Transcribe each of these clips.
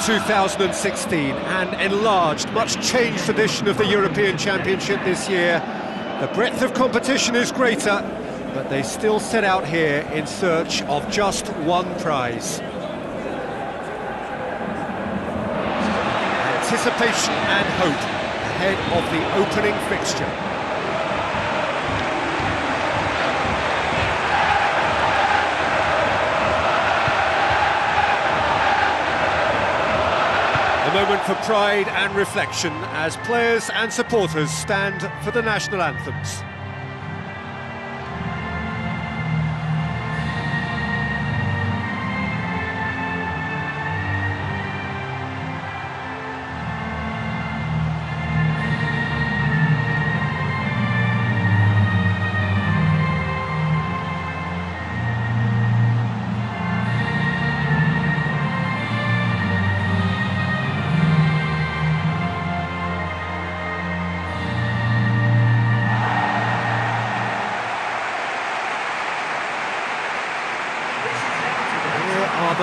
2016, an enlarged, much changed edition of the European Championship this year. The breadth of competition is greater, but they still set out here in search of just one prize. Anticipation and hope ahead of the opening fixture. A moment for pride and reflection as players and supporters stand for the national anthems.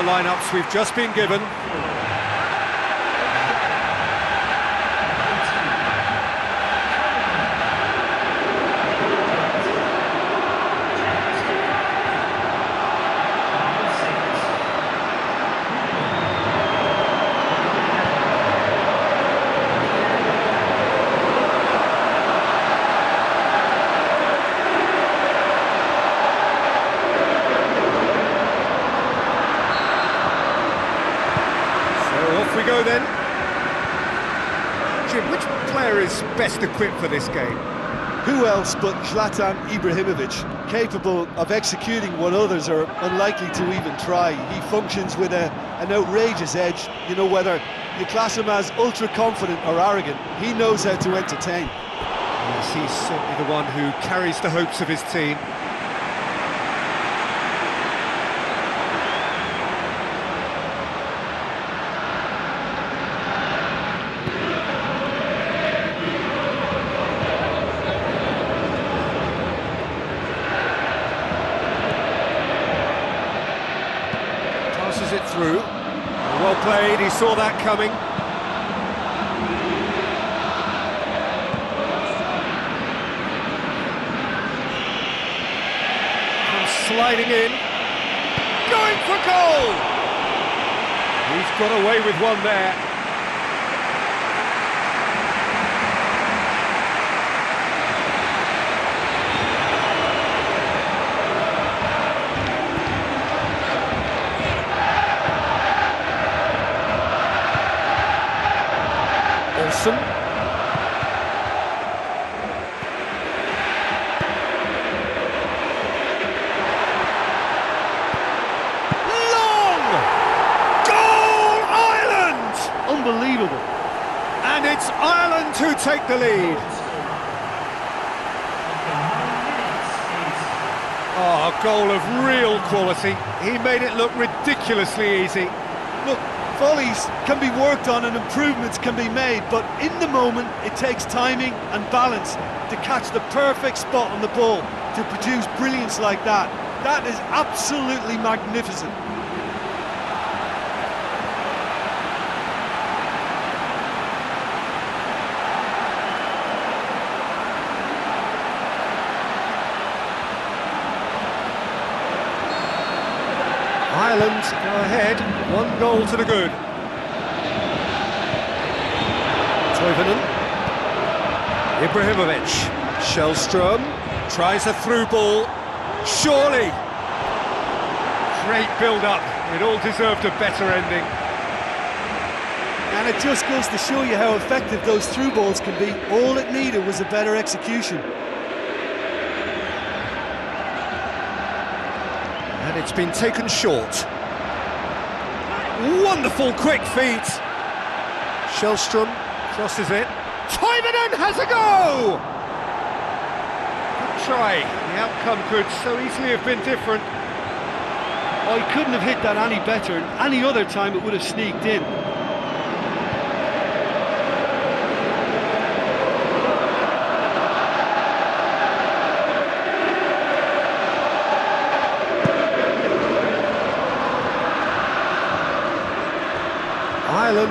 Lineups we've just been given. we go then. Jim, which player is best equipped for this game? Who else but Zlatan Ibrahimovic, capable of executing what others are unlikely to even try. He functions with a, an outrageous edge, you know, whether you class him as ultra-confident or arrogant, he knows how to entertain. Yes, he's certainly the one who carries the hopes of his team. it through. Well played, he saw that coming. Comes sliding in. Going for goal! He's got away with one there. Olsen. Long! Goal Ireland! Unbelievable. And it's Ireland who take the lead. Oh, a goal of real quality. He made it look ridiculously easy. Look, volleys can be worked on and improvements can be made, but in the moment it takes timing and balance to catch the perfect spot on the ball to produce brilliance like that. That is absolutely magnificent. Ireland go ahead, one goal to the good. Toivonen. Ibrahimovic. Källström tries a through ball. Surely! Great build-up. It all deserved a better ending. And it just goes to show you how effective those through balls can be. All it needed was a better execution. And it's been taken short. Wonderful quick feet. Källström crosses it. Toivonen has a go! Good try. The outcome could so easily have been different. Oh, he couldn't have hit that any better. Any other time it would have sneaked in.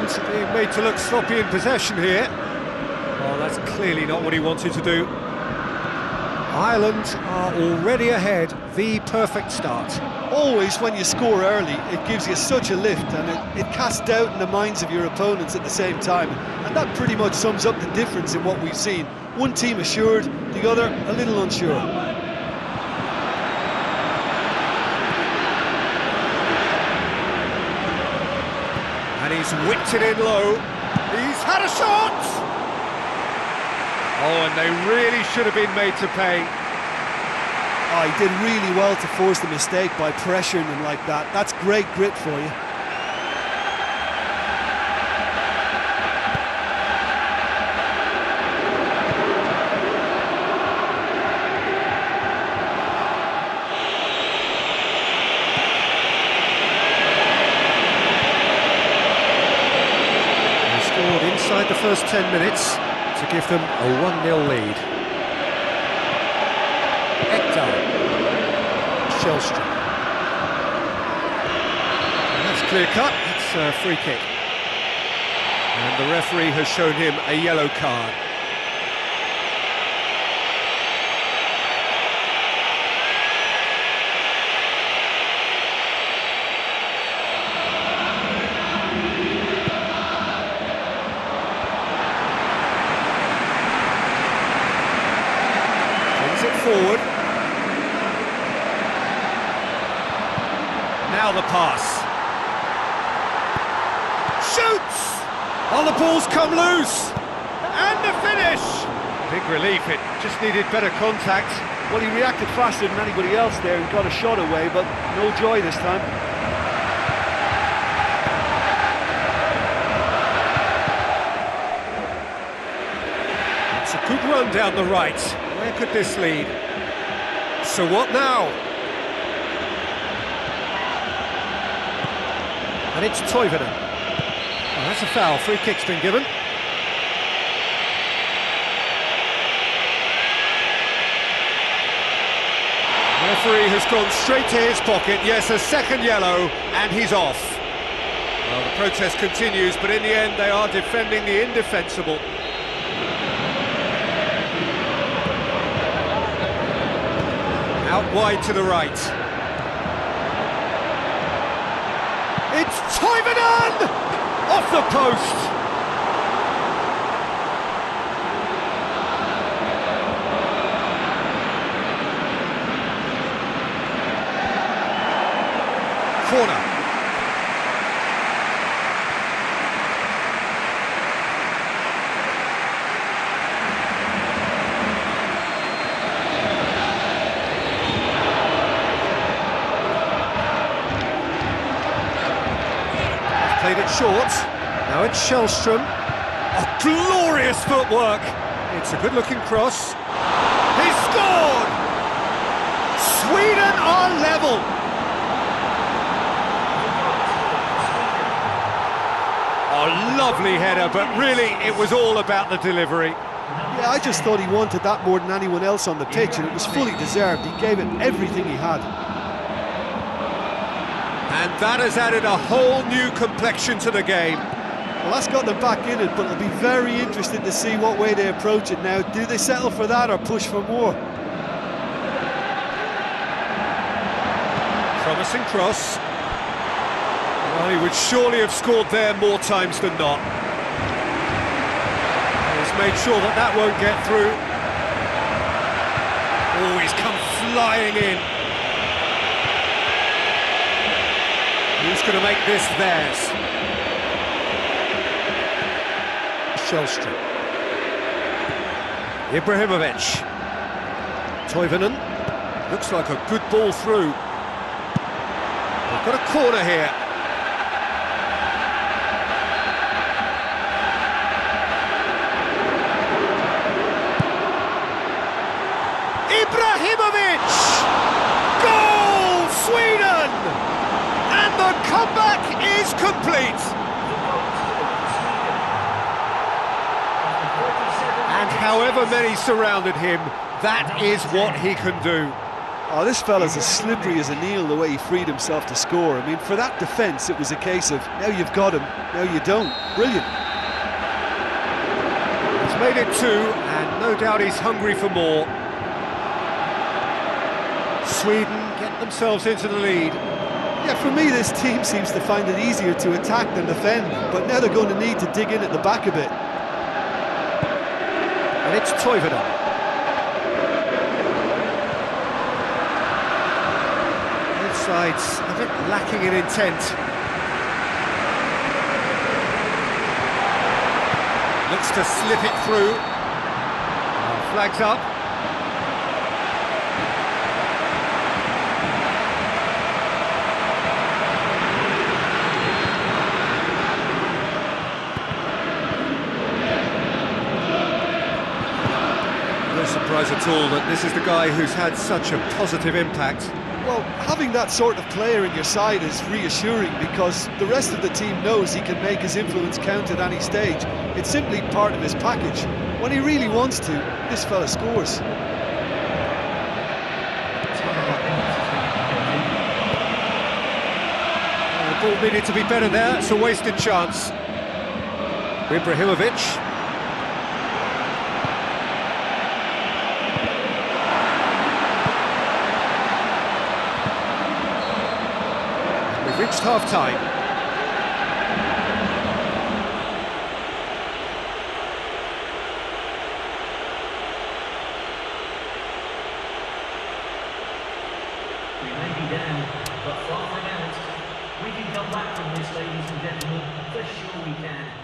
Being made to look sloppy in possession here. Oh, that's clearly not what he wanted to do. Ireland are already ahead, the perfect start. Always when you score early, it gives you such a lift and it, it casts doubt in the minds of your opponents at the same time. And that pretty much sums up the difference in what we've seen. One team assured, the other a little unsure. He's whipped it in low. He's had a shot! Oh, and they really should have been made to pay. Oh, he did really well to force the mistake by pressuring them like that. That's great grit for you. They scored inside the first 10 minutes to give them a 1-0 lead. Ekdal. Källström. That's clear cut, it's a free kick. And the referee has shown him a yellow card. Forward. Now the pass. Shoots! Oh, the ball's come loose! And the finish! Big relief, it just needed better contact. Well, he reacted faster than anybody else there and got a shot away, but no joy this time. It's a good run down the right. Where could this lead? So what now? And it's Toivonen. Oh, that's a foul. Free kick's been given. Referee has gone straight to his pocket. Yes, a second yellow, and he's off. Well, the protest continues, but in the end, they are defending the indefensible. Out wide to the right. It's Toivonen! Off the post! Corner. Played it short. Now it's Källström. Oh, glorious footwork. It's a good-looking cross. He scored! Sweden are level. A lovely header, but really it was all about the delivery. Yeah, I just thought he wanted that more than anyone else on the pitch, and it was fully deserved. He gave it everything he had. And that has added a whole new complexion to the game. Well, that's got them back in it, but it'll be very interesting to see what way they approach it now. Do they settle for that or push for more? Promising cross. Well, he would surely have scored there more times than not. He's made sure that that won't get through. Oh, he's come flying in. Who's going to make this theirs? Källström. Ibrahimovic. Toivonen. Looks like a good ball through. They've got a corner here. Ibrahimovic! Goal, Sweden! And the comeback is complete. And however many surrounded him, that is what he can do. Oh, this fella's as slippery as an eel the way he freed himself to score. I mean, for that defence, it was a case of now you've got him, now you don't. Brilliant. He's made it two, and no doubt he's hungry for more. Sweden get themselves into the lead. Yeah, for me, this team seems to find it easier to attack than defend, but now they're going to need to dig in at the back a bit. And it's Toivonen. Both sides a bit lacking in intent. Looks to slip it through. Flags up. No surprise at all that this is the guy who's had such a positive impact. Well, having that sort of player in your side is reassuring because the rest of the team knows he can make his influence count at any stage. It's simply part of his package. When he really wants to, this fella scores. The ball needed to be better there, it's a wasted chance. Ibrahimovic. We've reached half-time. We may be down, but far from out. We can come back from this, ladies and gentlemen. For sure we can.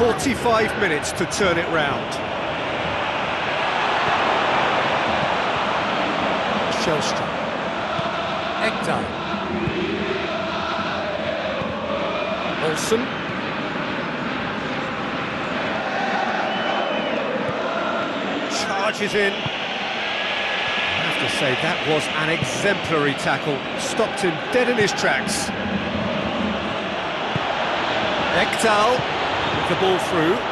45 minutes to turn it round. Källström. Ekdal. Olsen. Charges in. I have to say, that was an exemplary tackle. Stopped him dead in his tracks. Ekdal the ball through.